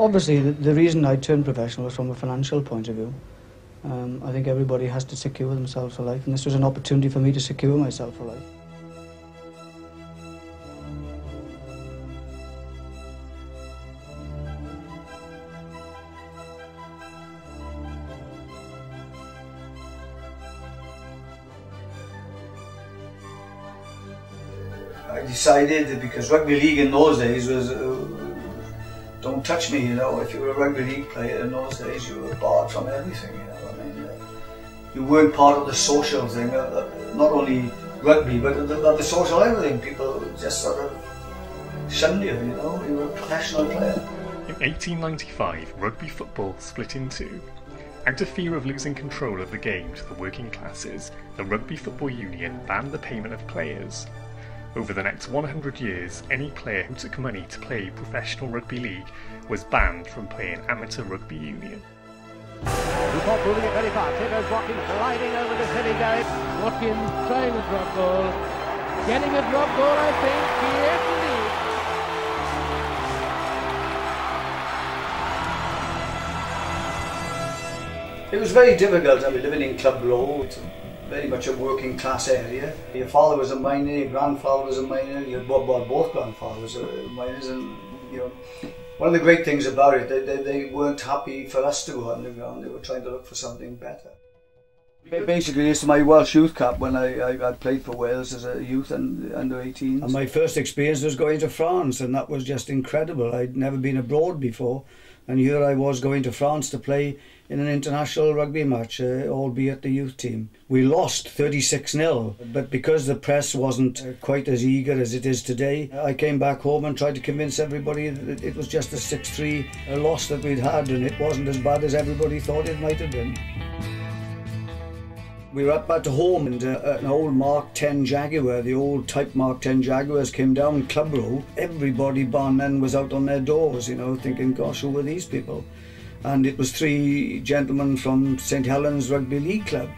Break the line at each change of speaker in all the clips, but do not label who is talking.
Obviously, the, the reason I turned professional was from a financial point of view. Um, I think everybody has to secure themselves for life, and this was an opportunity for me to secure myself for life.
I decided because rugby league in those days was uh, don't touch me, you know. If you were a rugby league player in those days, you were barred from everything, you know. I mean, uh, you weren't part of the social thing, not only rugby, but the, the, social everything. People just sort of shunned you, you know. You were a professional player.
In 1895, rugby football split in two. Out of fear of losing control of the game to the working classes, the Rugby Football Union banned the payment of players over the next 100 years, any player who took money to play professional rugby league was banned from playing amateur rugby union.
Dupont moving it very fast. Here goes Watkins sliding over the city gate. Watkins trying a drop goal. Getting a drop goal, I think. Yes,
indeed. It was very difficult. I mean, living in Club Row very much a working class area. Your father was a miner, your grandfather was a miner, your well, both grandfathers were miners, and you know. One of the great things about it, they, they, they weren't happy for us to go underground. They were trying to look for something better. Basically, this is my Welsh youth cap when I, I, I, played for Wales as a youth and under 18. And my first experience was going to France, and that was just incredible. I'd never been abroad before, and here I was going to France to play in an international rugby match, uh, albeit the youth team. We lost 36 0, but because the press wasn't uh, quite as eager as it is today, I came back home and tried to convince everybody that it was just a 6 3 uh, loss that we'd had and it wasn't as bad as everybody thought it might have been. We were up at home and uh, an old Mark 10 Jaguar, the old type Mark 10 Jaguars came down Club Row. Everybody bar then was out on their doors, you know, thinking, gosh, who are these people? and it was three gentlemen from St Helens Rugby League Club.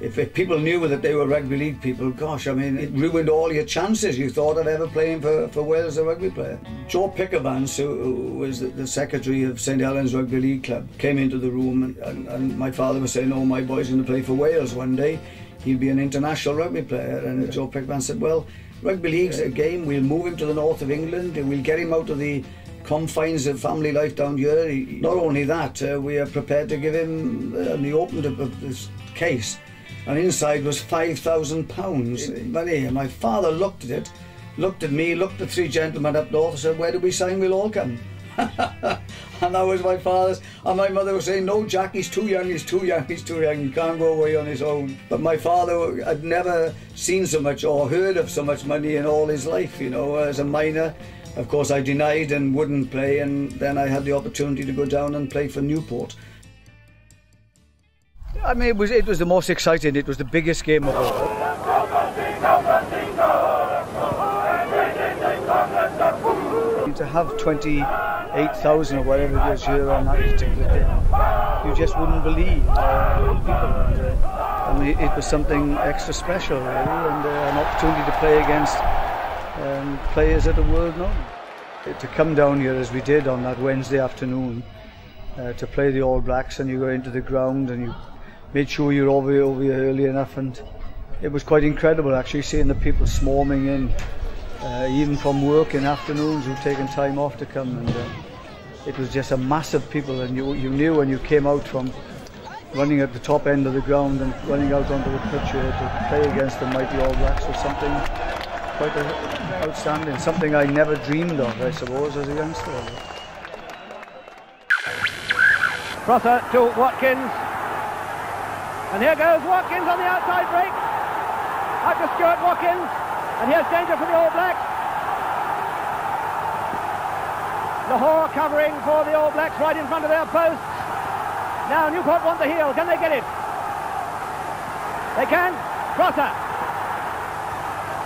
If, if, people knew that they were rugby league people, gosh, I mean, it ruined all your chances you thought of ever playing for, for Wales as a rugby player. Joe Pickervance, who, was the, the, secretary of St Helens Rugby League Club, came into the room and, and, and my father was saying, oh, my boy's going to play for Wales one day. He'll be an international rugby player. And Joe Pickervance said, well, rugby league's a game. We'll move him to the north of England. We'll get him out of the confines of family life down here. Not only that, uh, we are prepared to give him, uh, and he opened up this case, and inside was £5,000 money. And my father looked at it, looked at me, looked at three gentlemen up north, and said, Where do we sign? We'll all come. and that was my father's. And my mother was saying, No, Jack, he's too young, he's too young, he's too young, he can't go away on his own. But my father had never seen so much or heard of so much money in all his life, you know, as a miner. Of course, I denied and wouldn't play, and then I had the opportunity to go down and play for Newport. I mean, it was it was the most exciting. It was the biggest game of all. To have 28,000 or whatever it is here on that particular day, you just wouldn't believe uh, people. And, uh, I mean, it was something extra special, really, and uh, an opportunity to play against um, players at the world known. To come down here as we did on that Wednesday afternoon uh, to play the All Blacks and you go into the ground and you made sure you're over, over here early enough and it was quite incredible actually seeing the people swarming in uh, even from work in afternoons who've taken time off to come and uh, it was just a massive people and you, you knew when you came out from running at the top end of the ground and running out onto the pitch here to play against the mighty All Blacks was something quite outstanding. Something I never dreamed of, I suppose, as a youngster.
Prosser to Watkins. And here goes Watkins on the outside break. Out to Stuart Watkins. And here's danger for the All Blacks. Lahore covering for the All Blacks right in front of their posts. Now Newport want the heel. Can they get it? They can. Prosser.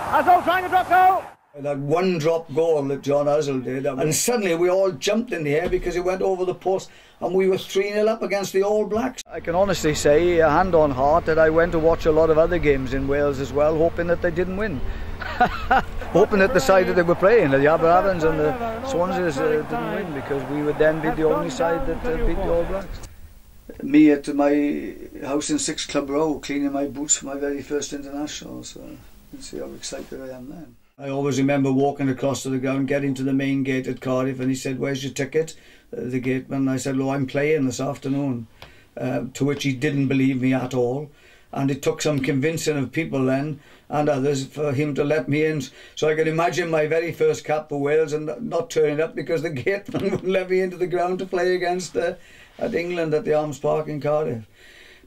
Uzzell trying to drop goal.
That one drop goal that John Uzzell did, and suddenly we all jumped in the air because it went over the post and we were 3 0 up against the All Blacks. I can honestly say, hand on heart, that I went to watch a lot of other games in Wales as well, hoping that they didn't win. hoping that the side that they were playing, the Aberavons and the Swanseas, uh, didn't win because we would then be the only side that uh, beat the All Blacks. Me at my house in Six Club Row, cleaning my boots for my very first international, so you can see how excited I am then. I always remember walking across to the ground, getting to the main gate at Cardiff, and he said, Where's your ticket? Uh, the gateman. I said, Well, I'm playing this afternoon. Uh, to which he didn't believe me at all. And it took some convincing of people then and others for him to let me in. So I can imagine my very first cap for Wales and not turning up because the gateman wouldn't let me into the ground to play against uh, at England at the Arms Park in Cardiff.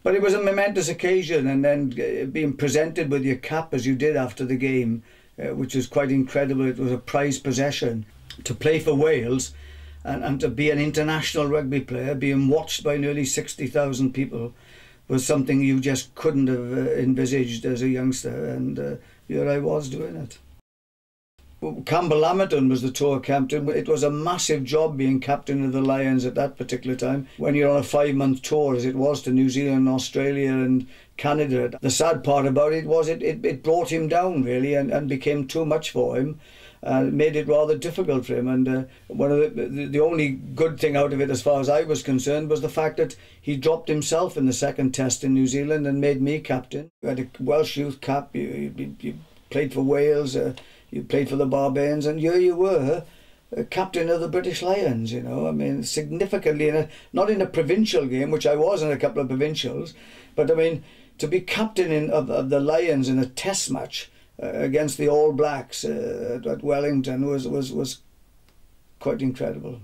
But it was a momentous occasion, and then uh, being presented with your cap as you did after the game, uh, which was quite incredible. It was a prized possession to play for Wales and, and to be an international rugby player, being watched by nearly 60,000 people, was something you just couldn't have uh, envisaged as a youngster. And uh, here I was doing it. Campbell Lamerton was the tour captain. It was a massive job being captain of the Lions at that particular time. When you're on a five month tour, as it was to New Zealand, Australia, and Canada, the sad part about it was it, it, it brought him down really and, and became too much for him and made it rather difficult for him. And uh, one of the, the, the only good thing out of it, as far as I was concerned, was the fact that he dropped himself in the second test in New Zealand and made me captain. You had a Welsh youth cap. You, you, you played for Wales. Uh, you played for the Barbarians, and here you were. Captain of the British Lions, you know, I mean, significantly in a, not in a provincial game, which I was in a couple of provincials, but I mean, to be captain in, of, of the Lions in a test match uh, against the All Blacks uh, at Wellington was, was, was quite incredible.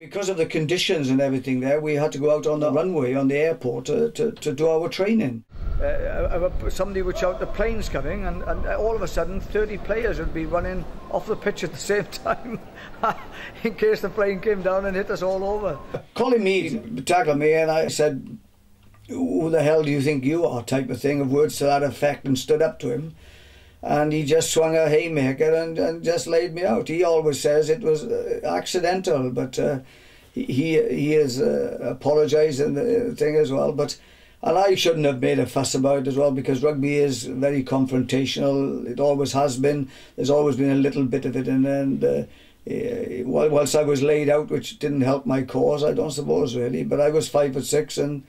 Because of the conditions and everything there, we had to go out on the runway on the airport to, to, to do our training. Uh, somebody would shout, the plane's coming, and, and all of a sudden 30 players would be running off the pitch at the same time in case the plane came down and hit us all over. Colin Meads tackled me, and I said, who the hell do you think you are, type of thing, of words to that effect, and stood up to him and he just swung a haymaker and, and just laid me out. He always says it was uh, accidental, but uh, he he has uh, apologised in the thing as well. But and I shouldn't have made a fuss about it as well because rugby is very confrontational. It always has been. There's always been a little bit of it, and and. Uh, whilst I was laid out, which didn't help my cause, I don't suppose really, but I was five foot six and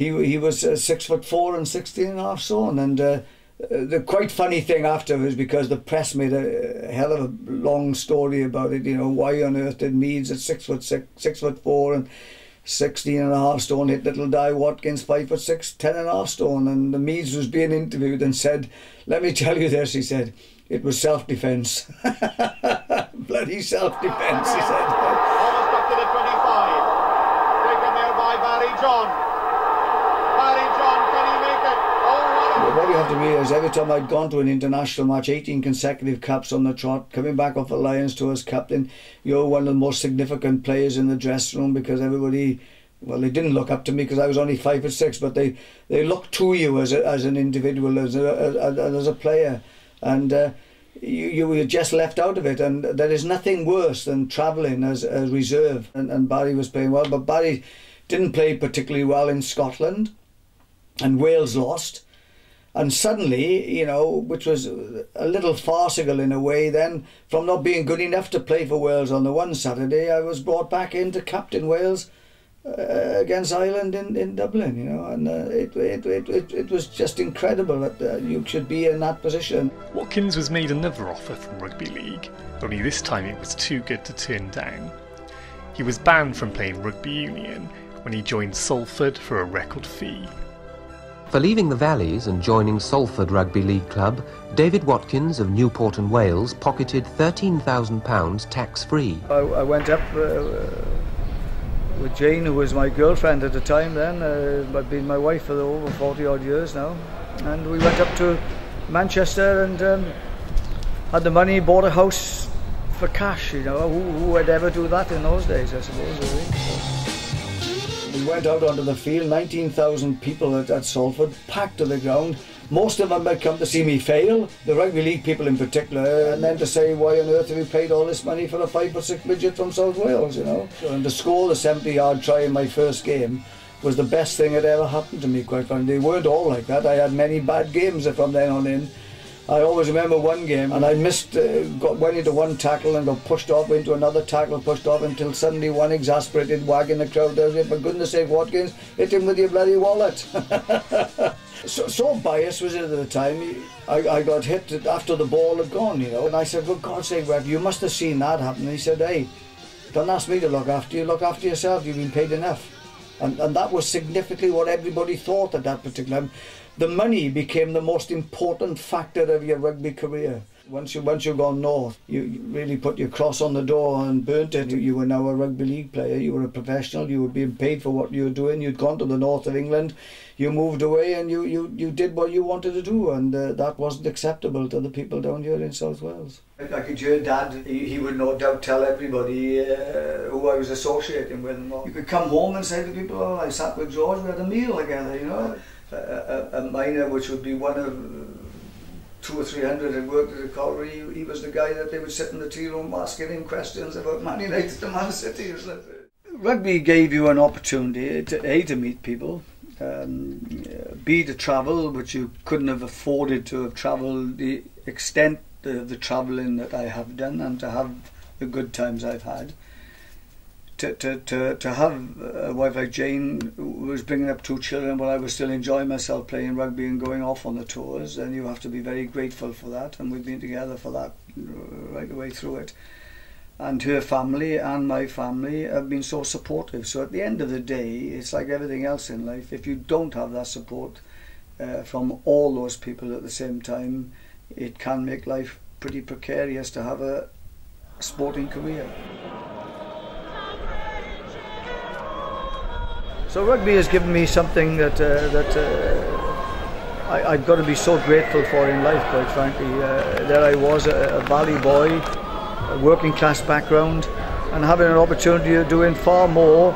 he he was uh, six foot four and sixteen and a half stone, and uh, the quite funny thing after afterwards because the press made a hell of a long story about it. You know, why on earth did Meads at six foot six, six foot four, and 16 and a half stone hit little Dai Watkins five foot six, ten and a half stone, and the Meads was being interviewed and said, "Let me tell you this," he said, "it was self defence, bloody self defence," he said.
Almost up to the 25, taken there by Barry John. Barry John.
What you have to realise, every time I'd gone to an international match, 18 consecutive caps on the trot, coming back off the Lions tour as captain, you're one of the most significant players in the dressing room because everybody, well, they didn't look up to me because I was only five foot six, but they, they looked to you as, a, as an individual, as a, as, as a player. And uh, you, you were just left out of it. And there is nothing worse than travelling as a reserve. And, and Barry was playing well, but Barry didn't play particularly well in Scotland, and Wales lost and suddenly, you know, which was a little farcical in a way, then from not being good enough to play for Wales on the one Saturday, I was brought back in to captain Wales uh, against Ireland in, in Dublin, you know, and uh, it, it, it, it, it was just incredible that uh, you should be in that position.
Watkins was made another offer from Rugby League, only this time it was too good to turn down. He was banned from playing rugby union when he joined Salford for a record fee.
For leaving the Valleys and joining Salford Rugby League Club, David Watkins of Newport and Wales pocketed £13,000 tax-free.
I, I, went up uh, with Jane, who was my girlfriend at the time then. Uh, I've been my wife for over 40 odd years now. And we went up to Manchester and um, had the money, bought a house for cash, you know. Who, who would ever do that in those days, I suppose, really? We went out onto the field, 19,000 people at, at Salford, packed to the ground. Most of them had come to see me fail, the rugby league people in particular, and then to say, why on earth have you paid all this money for a five or six midget from South Wales, you know? And to score the 70 yard try in my first game was the best thing that ever happened to me, quite frankly. They weren't all like that. I had many bad games from then on in. I always remember one game, and I missed, uh, got went into one tackle and got pushed off into another tackle, pushed off until suddenly one exasperated wag in the crowd there, for goodness sake, Watkins, hit him with your bloody wallet. so, so biased was it at the time. I, I got hit after the ball had gone, you know, and I said, for God's sake, Webb, you must have seen that happen. And he said, hey, don't ask me to look after you, look after yourself, you've been paid enough. And, and that was significantly what everybody thought at that particular time. The money became the most important factor of your rugby career. Once you once you gone north, you, really put your cross on the door and burnt it. You were now a rugby league player. You were a professional. You were being paid for what you were doing. You'd gone to the north of England. You moved away and you, you, you did what you wanted to do, and uh, that wasn't acceptable to the people down here in South Wales. I could hear Dad. He, he would no doubt tell everybody uh, who I was associating with. You could come home and say to people, "Oh, I sat with George. We had a meal together." You know, a, a, a miner, which would be one of two or three hundred had worked at the colliery. He, he, was the guy that they would sit in the tea room asking him questions about Man United to Man City. Rugby gave you an opportunity to A, to meet people, um, B, to travel, which you couldn't have afforded to have travelled the extent of the travelling that I have done and to have the good times I've had to, to, to, to have a wife like Jane who was bringing up two children while I was still enjoying myself playing rugby and going off on the tours, and you have to be very grateful for that. And we've been together for that right the way through it. And her family and my family have been so supportive. So at the end of the day, it's like everything else in life. If you don't have that support uh, from all those people at the same time, it can make life pretty precarious to have a sporting career. So rugby has given me something that uh, that uh, I, have got to be so grateful for in life, quite frankly. Uh, there I was, a, a valley boy, a working class background, and having an opportunity of doing far more,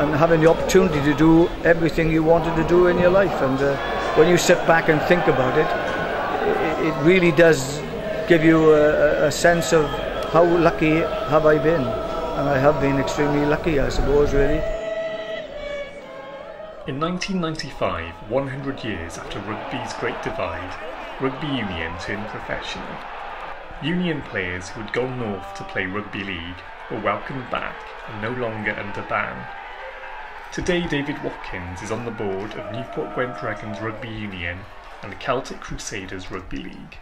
and having the opportunity to do everything you wanted to do in your life. And uh, when you sit back and think about it, it, it really does give you a, a sense of how lucky have I been, and I have been extremely lucky, I suppose, really.
In 1995, 100 years after rugby's Great Divide, rugby union turned professional. Union players who had gone north to play rugby league were welcomed back and no longer under ban. Today David Watkins is on the board of Newport Gwent Dragons Rugby Union and the Celtic Crusaders Rugby League.